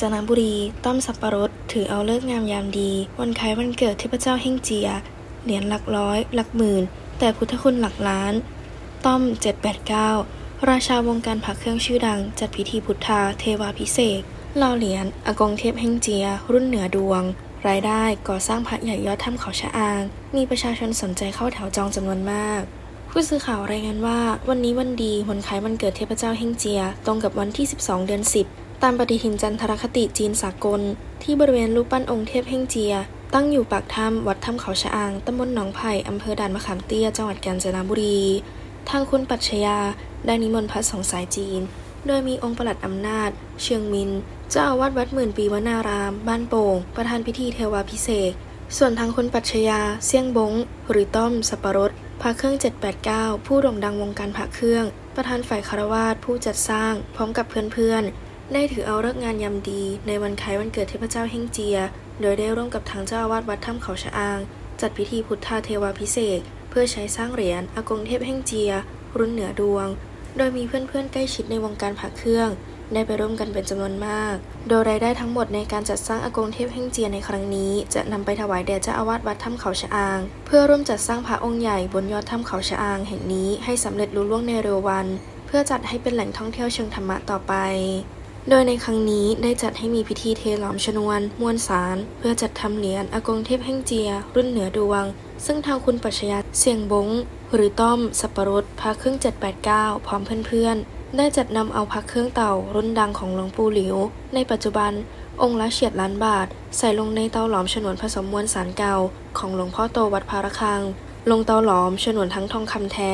จนบุรี ต้อมสับปะรด ถือเอาเลิกงามยามดี วันคล้ายวันเกิดเทพเจ้าเฮ่งเจีย เหรียญหลักร้อย หลักหมื่น แต่พุทธคุณหลักล้าน ต้อม 789 ราชาวงการผักเครื่องชื่อดัง จัดพิธีพุทธา เทวาพิเศษล่าเหรียญอากงเทพเฮ่งเจีย รุ่นเหนือดวง รายได้ก่อสร้างพระใหญ่ยอดถ้ำเขาชะอาง มีประชาชนสนใจเข้าแถวจองจำนวนมากผู้สื่อข่าวรายงานว่า วันนี้วันดีวันคล้ายวันเกิดเทพเจ้าเฮ่งเจีย ตรงกับวันที่ 12 เดือน 10 ตามปฏิทินจันทรคติจีนสากล ที่บริเวณรูปปั้นองค์เทพเฮ่งเจีย ตั้งอยู่ปากถ้ำวัดถ้ำเขาชะอางตำบลหนองไผ่อำเภอด่านมะขามเตี้ยจังหวัดกาญจนบุรี ทางคุณปัชยาได้นิมนต์พระสงฆ์สายจีน โดยมีองค์ปลัดอำนาจ เชียงมิน เจ้าอาวาสวัดหมื่นปีวนาราม บ้านโป่ง ประธานพิธีเทวาพิเศษ ส่วนทางคุณปัชยาเสี่ยงบง หรือต้อมสับปะรดพระเครื่อง 789 ผู้โด่งดังวงการพระเครื่อง ประธานฝ่ายคารวาสผู้จัดสร้าง พร้อมกับเพื่อนๆ ได้ถือเอาเลิกงานยามดี ในวันคล้ายวันเกิดเทพเจ้าเฮงเจีย โดยได้ร่วมกับทางเจ้าอาวาสวัดถ้ำเขาชะอาง จัดพิธีพุทธาเทวาพิเศษ เพื่อใช้สร้างเหรียญอากงเทพเฮงเจีย รุ่นเหนือดวง โดยมีเพื่อนๆใกล้ชิดในวงการผักเครื่อง ได้ไปร่วมกันเป็นจำนวนมาก โดยรายได้ทั้งหมดในการจัดสร้างอากงเทพเฮ่งเจียในครั้งนี้ จะนำไปถวายแด่เจ้าอาวาสวัดถ้ำเขาชะอาง เพื่อร่วมจัดสร้างพระองค์ใหญ่บนยอดถ้ำเขาชะอางแห่งนี้ให้สำเร็จลุล่วงในเร็ววัน เพื่อจัดให้เป็นแหล่งท่องเที่ยวเชิงธรรมะต่อไป โดยในครั้งนี้ได้จัดให้มีพิธีเทหลอมชนวนมวลสาร เพื่อจัดทำเหรียญอากงเทพเฮ่งเจีย รุ่นเหนือดวง ซึ่งทางคุณปัชญาเสียงบง หรือต้อม สับปะรดพาเครื่อง 789 พร้อมเพื่อนๆ ได้จัดนำเอาพักเครื่องเต่ารุ่นดังของหลวงปู่หลิว ในปัจจุบัน องค์ละเฉียดล้านบาท ใส่ลงในเตาหลอมฉนวนผสมมวลสารเก่า ของหลวงพ่อโตวัดพาระคัง ลงเตาหลอมฉนวนทั้งทองคำแท้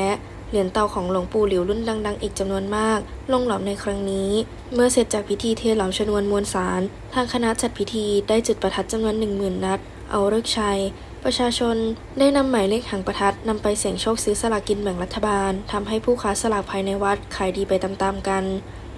เหรียญเตาของหลวงปู่หลิวรุ่นดัง ๆ อีกจำนวนมาก ลงหลอมในครั้งนี้ เมื่อเสร็จจากพิธีเทหลอมชนวนมวลสาร ทางคณะจัดพิธีได้จุดประทัดจำนวนหนึ่งหมื่นนัด เอาเลิกชัย ประชาชนได้นำหมายเลขหางประทัดนำไปเสี่ยงโชคซื้อสลากกินแบ่งรัฐบาลทำให้ผู้ค้าสลากภายในวัดขายดีไปตามๆกัน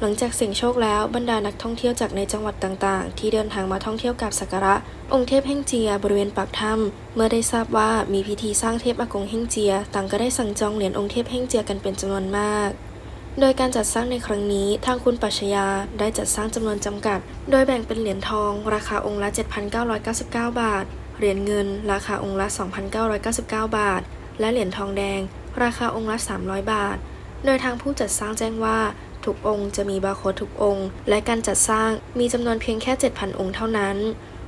หลังจากเสี่ยงโชคแล้วบรรดานักท่องเที่ยวจากในจังหวัดต่างๆ ที่เดินทางมาท่องเที่ยวกับสักการะ องค์เทพเฮ่งเจียบริเวณปากถ้ำเมื่อได้ทราบว่ามีพิธีสร้างเทพอากงเฮ่งเจีย ต่างก็ได้สั่งจองเหรียญองค์เทพเฮ่งเจียกันเป็นจำนวนมากโดยการจัดสร้างในครั้งนี้ทางคุณปัชญาได้จัดสร้างจำนวนจำกัด โดยแบ่งเป็นเหรียญทอง ราคาองค์ละ 7,999 บาท เหรียญเงิน ราคาองค์ละ 2,999 บาท และเหรียญทองแดง ราคาองค์ละ 300 บาท โดยทางผู้จัดสร้างแจ้งว่าทุกองค์จะมีบาร์โค้ดทุกองค์ และการจัดสร้างมีจำนวนเพียงแค่ 7,000 องค์เท่านั้น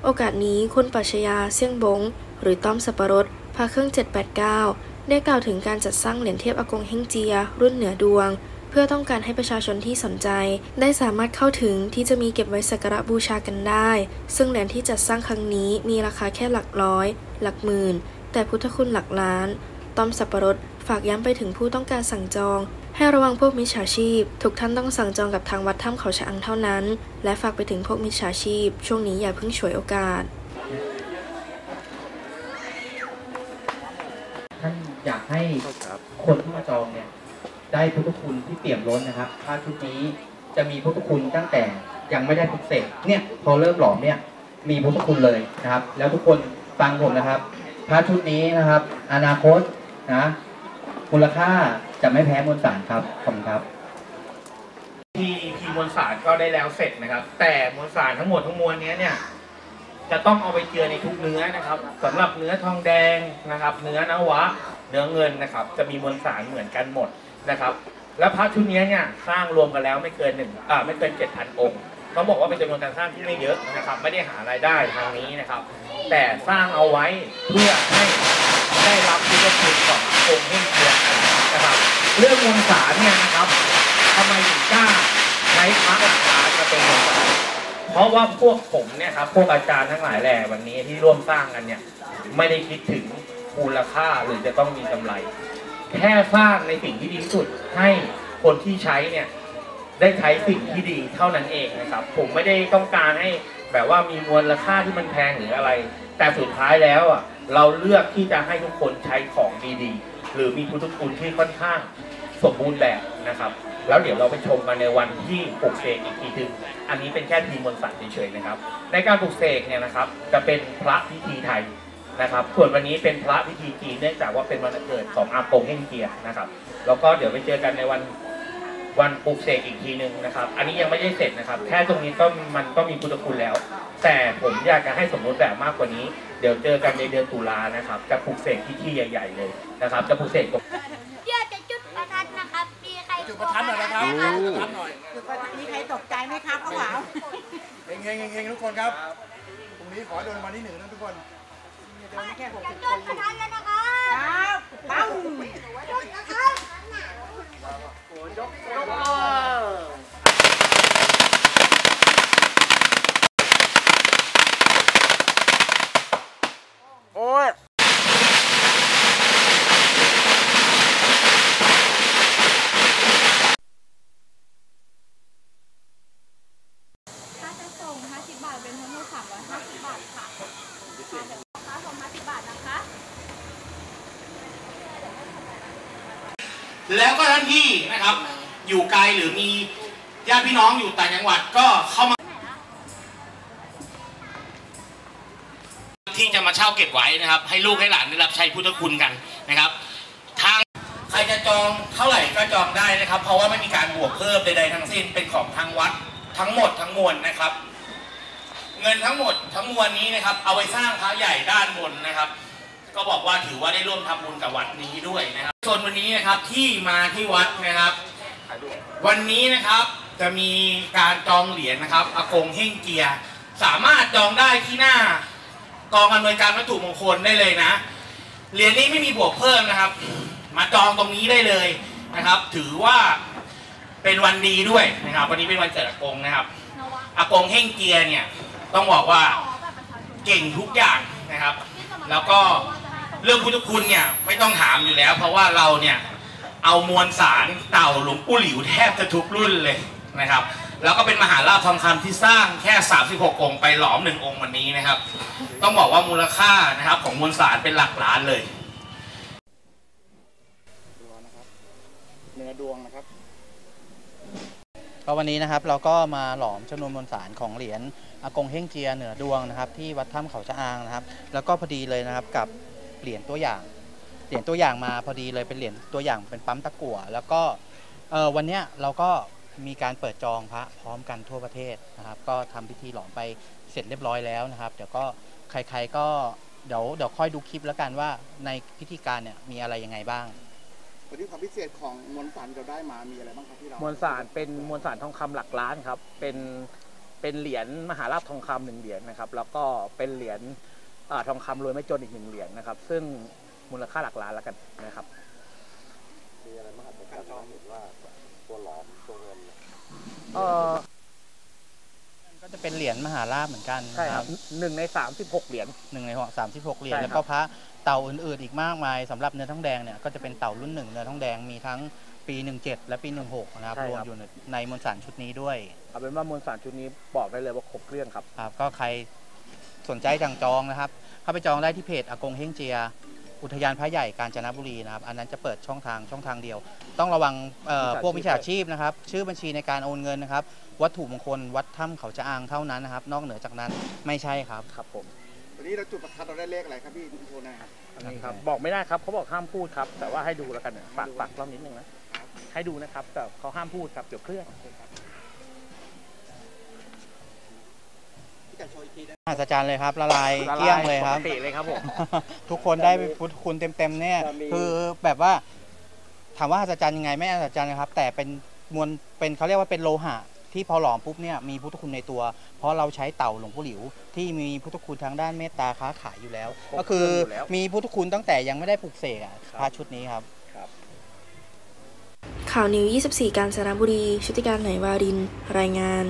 โอกาสนี้คุณปัชญาเสี่ยงบง หรือต้อมสับปะรดพาเครื่อง 789 ได้กล่าวถึงการจัดสร้างเหรียญเทพอากงเฮงเจีย รุ่นเหนือดวง เพื่อต้องการให้ประชาชนที่สนใจ ได้สามารถเข้าถึงที่จะมีเก็บไว้สักการะบูชากันได้ ซึ่งเหรียญที่จัดสร้างครั้งนี้มีราคาแค่หลักร้อย หลักหมื่น แต่พุทธคุณหลักล้าน ต้อมสับปะรดฝากย้ำไปถึงผู้ต้องการสั่งจอง ให้ระวังพวกมิจฉาชีพ ทุกท่านต้องสั่งจองกับทางวัดถ้ำเขาชะอังเท่านั้น และฝากไปถึงพวกมิจฉาชีพ ช่วงนี้อย่าเพิ่งฉวยโอกาสท่านอยากให้คนที่มาจองเนี่ย ได้พุทธคุณที่เปี่ยมล้นนะครับผ้าชุดนี้จะมีพุทธคุณตั้งแต่ยังไม่ได้ปลุกเสกเนี่ยพอเริ่มหลอมเนี่ยมีพุทธคุณเลยนะครับ แล้วทุกคนฟังผมนะครับผ้าชุดนี้นะครับ อนาคตนะมูลค่าจะไม่แพ้มวลสารครับขอบคุณครับ ที่ทีมวลสารก็ได้แล้วเสร็จนะครับ แต่มวลสารทั้งหมดทั้งมวลเนี้ยเนี่ยจะต้องเอาไปเจือในทุกเนื้อนะครับสำหรับเนื้อทองแดงนะครับ เนื้อนวะ เนื้อเงินนะครับ จะมีมวลสารเหมือนกันหมด นะครับ และพระชุดนี้เนี่ยสร้างรวมกันแล้วไม่เกินหนึ่งอ่าไม่เกินเจ็ดพันองค์ต้องบอกว่าเป็นจำนวนการสร้างที่ไม่เยอะนะครับ ไม่ได้หารายได้ทางนี้นะครับ แต่สร้างเอาไว้เพื่อให้ได้รับพุทธคุณขององค์เฮ่งเจียนะครับ เรื่องมวลสารเนี่ยนะครับทำไมถึงกล้าใช้พระหลักฐานมาเป็นมวลสารเพราะว่าพวกผมเนี่ยครับพวกอาจารย์ทั้งหลายแหล่วันนี้ที่ร่วมสร้างกันเนี่ยไม่ได้คิดถึงมูลค่าหรือจะต้องมีกำไร แค่สร้างในสิ่งที่ดีที่สุดให้คนที่ใช้เนี่ยได้ใช้สิ่งที่ดีเท่านั้นเองนะครับ ผมไม่ได้ต้องการให้แบบว่ามีมูลค่าที่มันแพงหรืออะไร แต่สุดท้ายแล้วอะเราเลือกที่จะให้ทุกคนใช้ของดีๆ หรือมีพุทธคุณที่ค่อนข้างสมบูรณ์แบบนะครับ แล้วเดี๋ยวเราไปชมกันในวันที่ปลุกเสกอีกทีหนึ่งอันนี้เป็นแค่ทีมมนสัตว์เฉยๆนะครับ ในการปลุกเสกเนี่ยนะครับ จะเป็นพระพิธีไทย นะครับ ส่วนวันนี้เป็นพระพิธีจีนเนื่องจากว่าเป็นวันเกิดของอากงเฮงเกียนะครับ แล้วก็เดี๋ยวไปเจอกันในวันวันปลูกเสกอีกทีหนึ่งนะครับ อันนี้ยังไม่ได้เสร็จนะครับ แค่ตรงนี้ก็มันก็มีพุทธคุณแล้ว แต่ผมอยากจะให้สมมติแบบมากกว่านี้ เดี๋ยวเจอกันในเดือนตุลานะครับ จะปลูกเสกที่ที่ใหญ่ ๆ เลยนะครับ จะปลูกเสกตรงเดี๋ยวจะจุดประทัดนะครับ มีใครจุดประทัดหน่อยนะครับไหมจุดประทัดหน่อยจุดประทัดมีใครตกใจไหมครับข้าวหวาวเฮงเฮงเฮงเฮงทุกคนครับ พรุ่งนี้ขอให้โดนรางวันที่หนึ่งนะทุกคน เดี๋ยวนี้แค่หกจะสิบจุคดนประทัดแล้วนะครับครับปังจุดนะครับโอ้ย ถ้าจะส่ง 50 บาท เป็นทั้งหมด350 บาทค่ะค่าส่ง50 บาทนะคะ แล้วก็ท่านที่นะครับ อยู่ไกลหรือมีญาติพี่น้องอยู่ต่างจังหวัดก็เข้ามา ที่จะมาเช่าเก็บไว้นะครับ ให้ลูกให้หลานได้รับใช้พุทธคุณกันนะครับทางใครจะจองเท่าไหร่ก็จองได้นะครับ เพราะว่าไม่มีการบวกเพิ่มใดๆทั้งสิ้นเป็นของทางวัดทั้งหมดทั้งมวลนะครับ เงินทั้งหมดทั้งมวลนี้นะครับ เอาไปสร้างพระใหญ่ด้านบนนะครับ ก็บอกว่าถือว่าได้ร่วมทำบุญกับวัดนี้ด้วยนะครับส่วนวันนี้นะครับที่มาที่วัดนะครับ วันนี้นะครับจะมีการจองเหรียญนะครับอากงเฮ่งเจียสามารถจองได้ที่หน้ากองอำนวยการวัตถุมงคลได้เลยนะเหรียญนี้ไม่มีบวกเพิ่มนะครับ มาจองตรงนี้ได้เลยนะครับ ถือว่าเป็นวันดีด้วยนะครับ วันนี้เป็นวันเกิดอากงนะครับอากงเฮ่งเจียเนี่ยต้องบอกว่าเก่งทุกอย่างนะครับ แล้วก็ เรื่องพุทธคุณเนี่ยไม่ต้องถามอยู่แล้ว เพราะว่าเราเนี่ยเอามวลสารเต่าหลวงปู่หลิวแทบจะทุกรุ่นเลยนะครับ แล้วก็เป็นมหาลาภทองคำที่สร้างแค่ 36 องค์ไปหลอมหนึ่งองค์วันนี้นะครับ ต้องบอกว่ามูลค่านะครับของมวลสารเป็นหลักล้านเลยเนื้อดวงนะครับก็วันนี้นะครับเราก็มาหลอมจำนวนมวลสารของเหรียญอากงเฮ่งเจียเหนือดวงนะครับ ที่วัดถ้ำเขาชะอางนะครับ แล้วก็พอดีเลยนะครับกับ เหรียญตัวอย่างเหรียญตัวอย่างมาพอดีเลยเป็นเหรียญตัวอย่างเป็นปั๊มตะกั่วแล้วก็เอ่อวันเนี้ยเราก็มีการเปิดจองพระพร้อมกันทั่วประเทศนะครับ ก็ทำพิธีหลอมไปเสร็จเรียบร้อยแล้วนะครับ เดี๋ยวก็ใครๆก็เดี๋ยวเดี๋ยวค่อยดูคลิปแล้วกันว่าในพิธีการเนี่ยมีอะไรยังไงบ้างวันนี้ความพิเศษของมวลสารที่เราได้มามีอะไรบ้างครับที่เรามวลสารเป็นมวลสารทองคำหลักล้านครับ เป็นเป็นเหรียญมหาราชทองคำหนึ่งเหรียญนะครับ แล้วก็เป็นเหรียญอา ทองคำรวยไม่จนอีกหนึ่งเหรียญนะครับ ซึ่งมูลค่าหลักล้านแล้วกันนะครับมีอะไรบ้างครับในการเห็นว่าตัวหลอมตัวเงินเออก็จะเป็นเหรียญมหาราชเหมือนกันใช่นะคครัรับบหนึ่งในสามสิบหกเหรียญหนึ่งในหสามสิบหกเหรียญใช่ครับแล้วก็พระเต่าอื่นๆอีกมากมายสำหรับเนื้อทองแดงเนี่ยก็จะเป็นเต่ารุ่นหนึ่งเนื้อทองแดงมีทั้งปี 17 และปี 16 นะครับรวมอยู่ในในมวลสารชุดนี้ด้วย เอาเป็นว่ามวลสารชุดนี้บอกได้เลยว่าครบเครื่องครับครับ ก็ใคร สนใจสั่งจองนะครับ เข้าไปจองได้ที่เพจอากงเฮงเจีย อุทยานพระใหญ่กาญจนบุรีนะครับ อันนั้นจะเปิดช่องทางช่องทางเดียว ต้องระวังเอ่อมิจฉาชีพพวกมิจฉาชีพนะครับ ชื่อบัญชีในการโอนเงินนะครับ วัตถุมงคลวัดถ้ำเขาจะอางเท่านั้นนะครับ นอกเหนือจากนั้นไม่ใช่ครับ ครับผมวันนี้เราจุดประทัดเราได้เลขอะไรครับพี่โชว์หนะครับ อันนี้ครับ บอกไม่ได้ครับเขาบอกห้ามพูดครับ แต่ว่าให้ดูแล้วกันเนี่ยฝากฝากรอบนิดนึงนะ ให้ดูนะครับ แต่เขาห้ามพูดครับเดี๋ยวเครื่อง พี่ไก่โชว์อีกทีได้อาจารย์เลยครับ ละลายละเกลี้ยงเลยครับ ปกติเลยครับผม ทุกคนได้ไปพุทธคุณเต็มๆเนี่ยจะมีคือแบบว่า ถามว่าอัศจรรย์ยังไงไม่อัศจรรย์นะครับ แต่เป็นมวลเป็นเขาเรียกว่าเป็นโลหะ ที่พอหลอมปุ๊บเนี่ยมีพุทธคุณในตัว เพราะเราใช้เต่าหลวงปู่หลิว ที่มีพุทธคุณทางด้านเมตตาค้าขายอยู่แล้วก็คือมีพุทธคุณตั้งแต่ยังไม่ได้ปลูกเสกอะพระชุดนี้ครับ ข่าวนิว 24 การจนบุรีชุติการไหนวาริน รายงาน